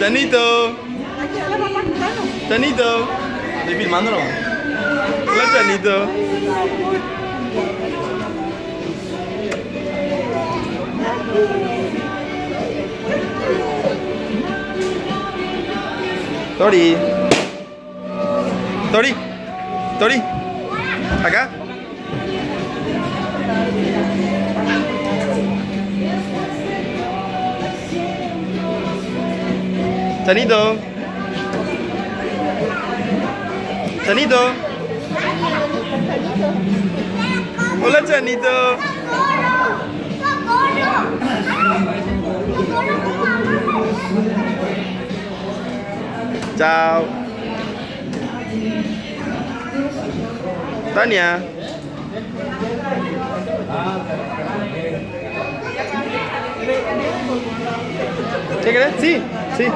Chanito. Chanito. Estoy filmándolo. Hola, Chanito. Tori. Tori. Tori. Acá. Chanito. Chanito. Hola, Chanito. Chao. Tania. ¿Qué crees? Sí, sí.